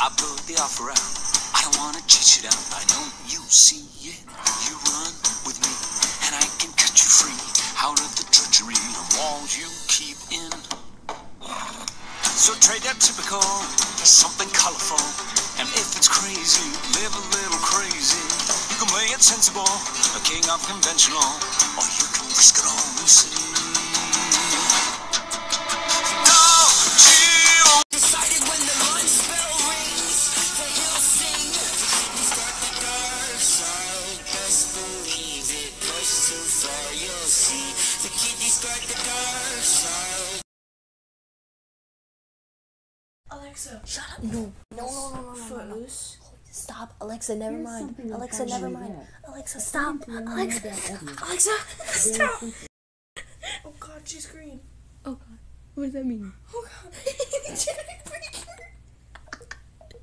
reach it out. I don't wanna chase you down. I know you see it. You run with me, and I can cut you free out of the treachery of walls you keep in. So trade that typical for something colorful. And if it's crazy, live a little crazy. You can play it sensible, a king of conventional, or you can risk it all and see. Alexa, Shut up. No. No, no, no, no, no, no, no. Stop. Alexa, never There's mind. Alexa, never mind. Alexa, stop. Alexa. Alexa, stop. Oh god, she's green. Oh god. What does that mean? Oh god.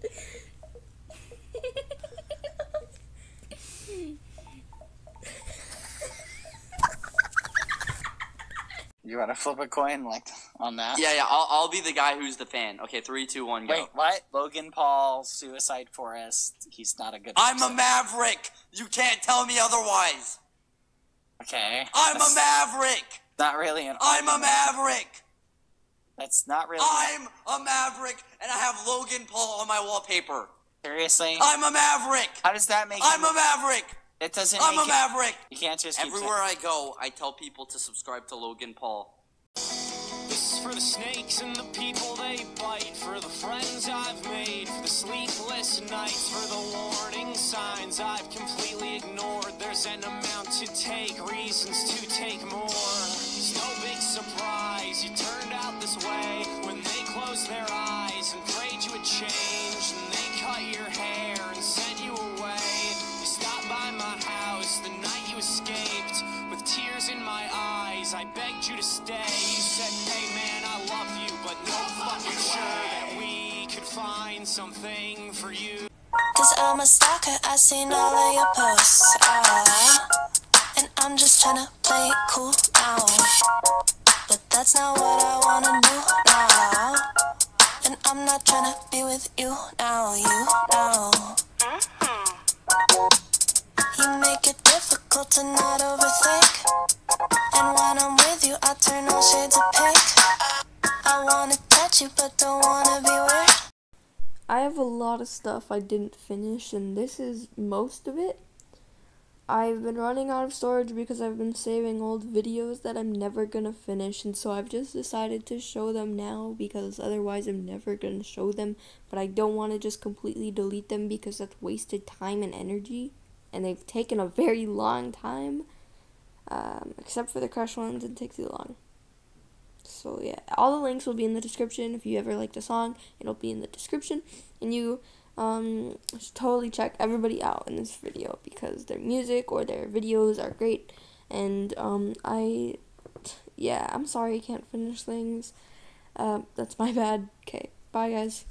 You want to flip a coin like on that? Yeah, yeah. I'll, I'll be the guy who's the fan. Okay, three, two, one, go. Wait, what? Logan Paul, Suicide Forest. He's not a good. I'm a maverick. You can't tell me otherwise. Okay. I'm a maverick. Not really an. I'm a maverick. That's not really. I'm a maverick, and I have Logan Paul on my wallpaper. Seriously. I'm a maverick. How does that make? I'm a maverick. It doesn't. I'm make a it- maverick. You can't just keep Everywhere I go, I tell people to subscribe to Logan Paul. This is for the snakes and the people they bite, for the friends I've made, for the sleepless nights, for the warning signs I've completely ignored. There's an amount to take, reasons to take more. It's no big surprise you turned out this way when they closed their eyes and prayed you would change, and they cut your eyes. I begged you to stay. You said, Hey man, I love you, but no fucking sure that we could find something for you. Cause I'm a stalker, I seen all of your posts. Ah, and I'm just tryna play it cool now. But that's not what I wanna do now. And I'm not tryna be with you now, you know. You make it difficult to not overthink. Turn all shades of pink. I wanna touch you, but don't wanna be weird. I have a lot of stuff I didn't finish, and this is most of it. I've been running out of storage because I've been saving old videos that I'm never gonna finish, and so I've just decided to show them now because otherwise I'm never gonna show them. But I don't want to just completely delete them because that's wasted time and energy, and they've taken a very long time. Um, except for the crush ones, it takes too long. So yeah, all the links will be in the description. If you ever liked a song, it'll be in the description, and you um should totally check everybody out in this video because their music or their videos are great. And um I, yeah, I'm sorry I can't finish things. Uh, that's my bad. Okay, bye guys.